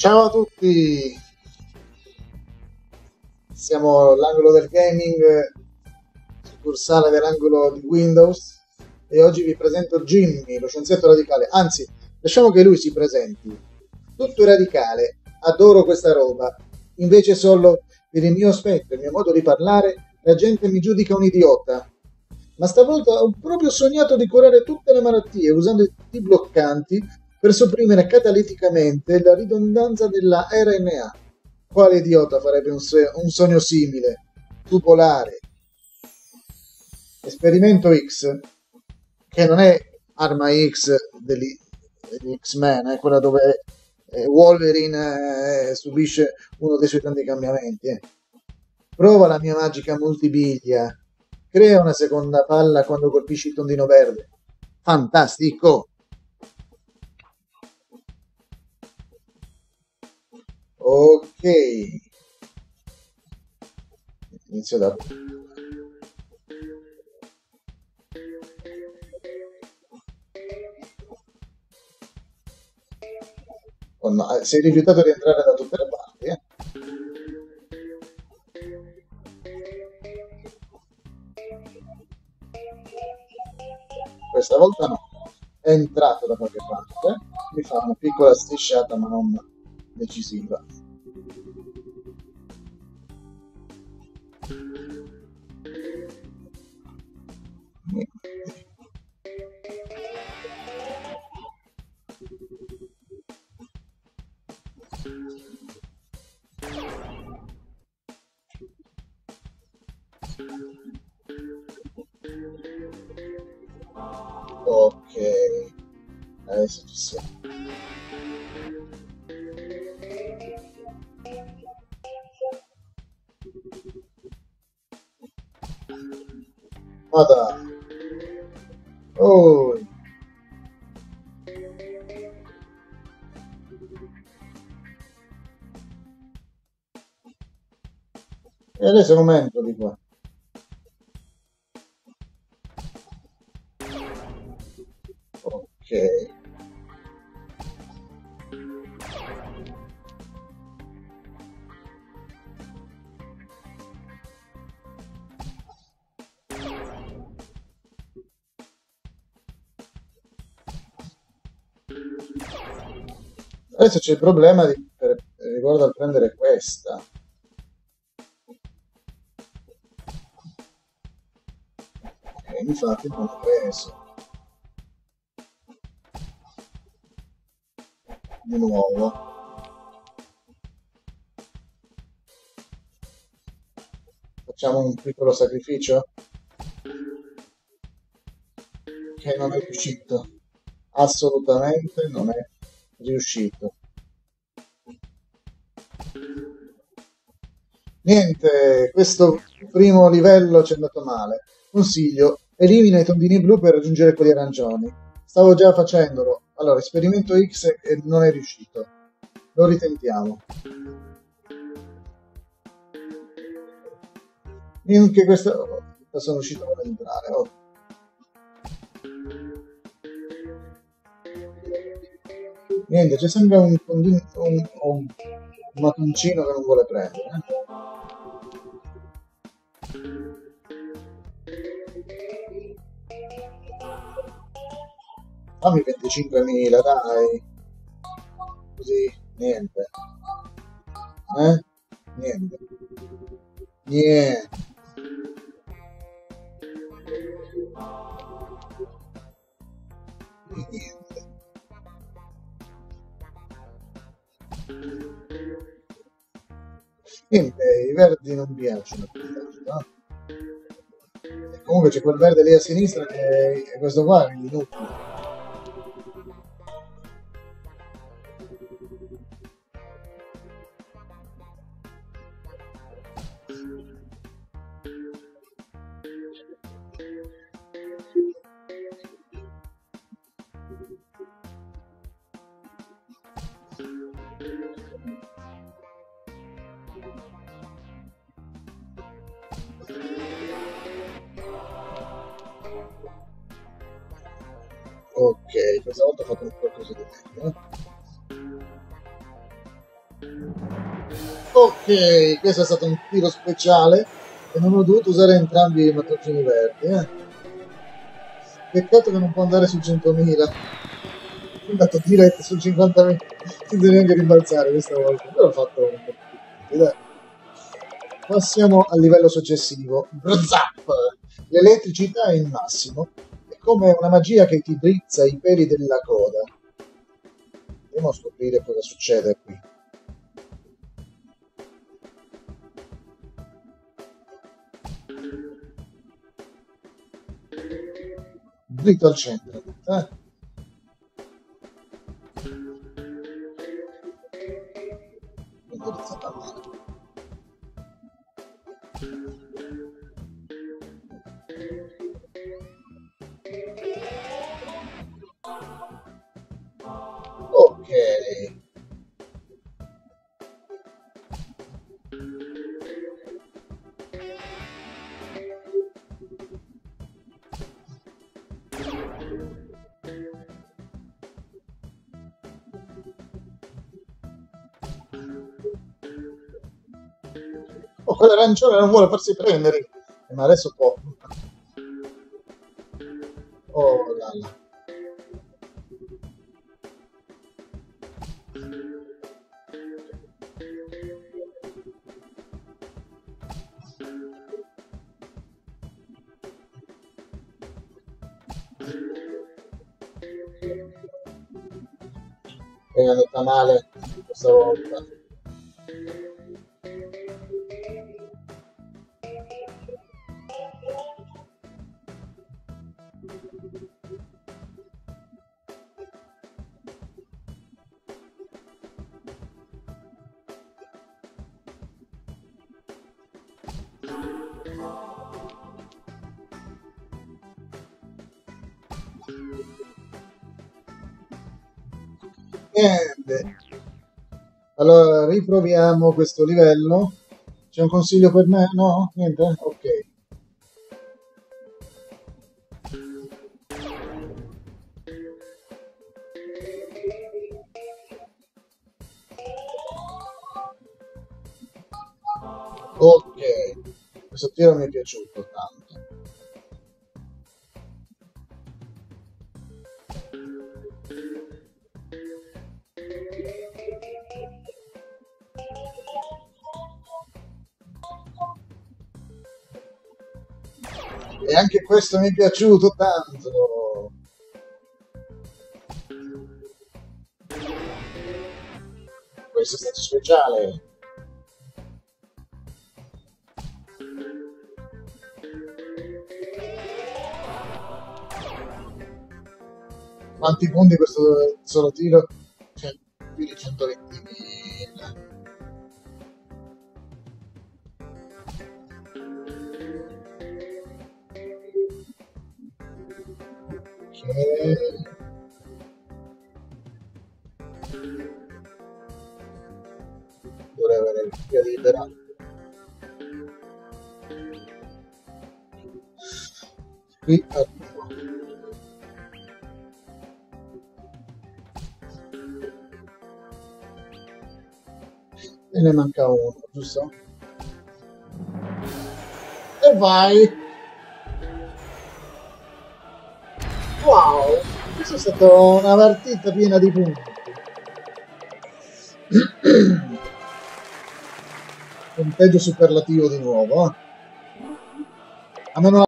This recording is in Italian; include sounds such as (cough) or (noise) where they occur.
Ciao a tutti! Siamo all'angolo del gaming, succursale dell'angolo di Windows e oggi vi presento Jimmy, lo scienziato radicale. Anzi, lasciamo che lui si presenti. Tutto radicale, adoro questa roba. Invece solo per il mio aspetto, il mio modo di parlare, la gente mi giudica un idiota. Ma stavolta ho proprio sognato di curare tutte le malattie usando i bloccanti per sopprimere cataliticamente la ridondanza della RNA. Quale idiota farebbe un, se- un sogno simile? Tupolare. Esperimento X, che non è arma X degli, degli X-Men, è quella dove eh, Wolverine eh, subisce uno dei suoi tanti cambiamenti. Eh. Prova la mia magica multibiglia. Crea una seconda palla quando colpisci il tondino verde. Fantastico! Ok. Inizio da... Oh no, eh, sei rifiutato di entrare da tutte le parti, eh? Questa volta no. È entrato da qualche parte. Mi fa una piccola strisciata, ma non decisiva. Ok, adesso ci siamo. Ma dai. Oh. E adesso momento di qua. Adesso c'è il problema di, per, riguardo al prendere questa. Ok, infatti non l'ho preso. Di nuovo. Facciamo un piccolo sacrificio? Che non è riuscito. Assolutamente non è riuscito. Niente, questo primo livello ci è andato male. Consiglio, elimina i tondini blu per raggiungere quelli arancioni. Stavo già facendolo. Allora, esperimento X e non è riuscito. Lo ritentiamo. Anche questo... Sono riuscito ad entrare. Oh. Niente, c'è sempre un, un, un, un mattoncino che non vuole prendere. Eh? Fammi 25.000, dai. Così, niente. Eh? Niente. Niente. Niente, i verdi non piacciono tanto. E comunque c'è quel verde lì a sinistra che è questo qua è inutile. Ok, questa volta ho fatto qualcosa di meglio. eh. Ok, questo è stato un tiro speciale e non ho dovuto usare entrambi i mattoncini verdi. Eh. Peccato che non può andare su 100.000. È andato diretto su 50.000 senza neanche rimbalzare questa volta. Però ho fatto un po' più. Dai. Passiamo al livello successivo. Brzap! L'elettricità è il massimo. Come una magia che ti drizza i peli della coda. Andiamo a scoprire cosa succede qui. Dritto al centro. Eh? Indirizzata male. Ok. Oh, quell'arancione non vuole farsi prendere. Ma adesso può. È andata male questa volta. Niente. Allora, riproviamo questo livello. C'è un consiglio per me? No? Niente? Ok. Ok. Questo tiro mi è piaciuto tanto. E anche questo mi è piaciuto tanto. Questo è stato speciale. Quanti punti questo solo tiro? Cioè, più di 120.000. Dovrei avere il via libera. Qui arrivo. E ne manca uno, giusto? E vai! Wow! Questa è stata una partita piena di punti. (clears throat) Punteggio superlativo di nuovo, eh? A me non